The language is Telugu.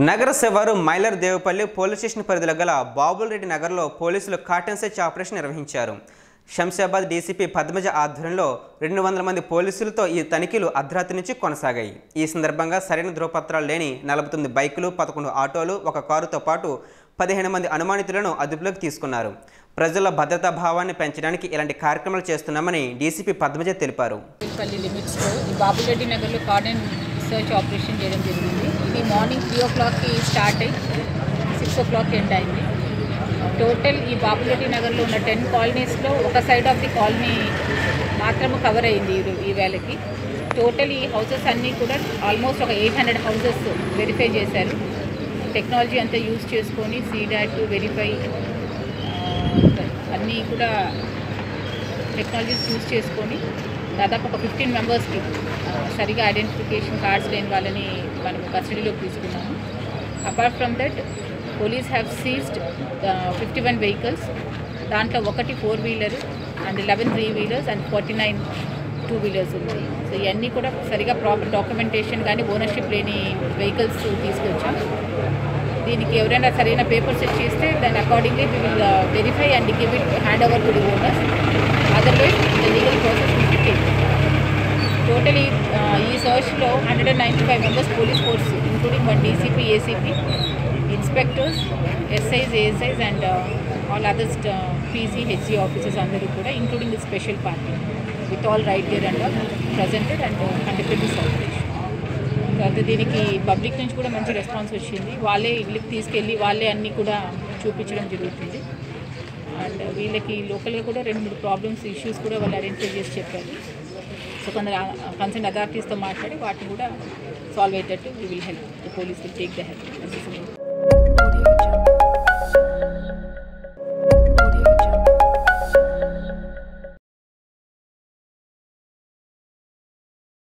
నగర శివారు మైలర్ దేవపల్లి పోలీస్ స్టేషన్ పరిధిలో గల బాబుల్ రెడ్డి నగర్లో పోలీసులు కాటన్ సెచ్ ఆపరేషన్ నిర్వహించారు. శంషాబాద్ డీసీపీ పద్మజ ఆధ్వర్యంలో రెండు వందల మంది పోలీసులతో ఈ తనిఖీలు అర్ధరాత్రి నుంచి కొనసాగాయి. ఈ సందర్భంగా సరైన ధృవపత్రాలు లేని నలభై తొమ్మిది బైకులు పదకొండు ఆటోలు ఒక కారుతో పాటు పదిహేను మంది అనుమానితులను అదుపులోకి తీసుకున్నారు. ప్రజల భద్రతా భావాన్ని పెంచడానికి ఇలాంటి కార్యక్రమాలు చేస్తున్నామని డీసీపీ పద్మజ తెలిపారు. ఈ బాబురెడ్డి నగర్లో కార్డన్ సర్చ్ ఆపరేషన్ చేయడం జరిగింది. ఇది మార్నింగ్ త్రీ ఓ క్లాక్కి స్టార్ట్ అయ్యి సిక్స్ ఓ క్లాక్ ఎండ్ అయింది. టోటల్ ఈ బాబురెడ్డి నగర్లో ఉన్న టెన్ కాలనీస్లో ఒక సైడ్ ఆఫ్ ది కాలనీ మాత్రము కవర్ అయింది ఈ వేళకి. టోటల్ ఈ హౌసెస్ అన్నీ కూడా ఆల్మోస్ట్ ఒక ఎయిట్ హండ్రెడ్ హౌసెస్ వెరిఫై చేశారు. టెక్నాలజీ అంతా యూజ్ చేసుకొని సీడాట్ వెరిఫై అన్నీ కూడా టెక్నాలజీస్ యూజ్ చేసుకొని దాదాపు ఒక ఫిఫ్టీన్ మెంబర్స్కి సరిగా ఐడెంటిఫికేషన్ కార్డ్స్ లేని వాళ్ళని మనం కస్టడీలోకి తీసుకున్నాము. Apart from that police have seized fifty one vehicles దాంట్లో ఒకటి four wheeler and eleven three wheelers and forty nine two wheelers ఉంది. సో ఇవన్నీ కూడా సరిగా ప్రాపర్ డాక్యుమెంటేషన్ కానీ ఓనర్షిప్ లేని వెహికల్స్ తీసుకొచ్చాం. దీనికి ఎవరైనా సరైన పేపర్స్ ఇస్తే దాని accordingly we will verify and give it hand over to the owners otherwise the legal process will take totally ఈ సర్చ్లో hundred and ninety five members police force including one DCP ACP inspectors SIs ASIs and all others PC HE officers అందరూ కూడా including the special party with all right gear and all presented and conducted this operation తర్వాత దీనికి పబ్లిక్ నుంచి కూడా మంచి రెస్పాన్స్ వచ్చింది. వాళ్ళే ఇళ్ళకి తీసుకెళ్ళి వాళ్ళే అన్నీ కూడా చూపించడం జరుగుతుంది. అండ్ వీళ్ళకి లోకల్గా కూడా రెండు మూడు ప్రాబ్లమ్స్ ఇష్యూస్ కూడా వాళ్ళు ఐడెంటిఫై చేసి చెప్పారు. సో కొందరు కన్సర్న్ అథారిటీస్తో మాట్లాడి వాటిని కూడా సాల్వ్ అయ్యేటట్టు we will help the police will take the help Audio.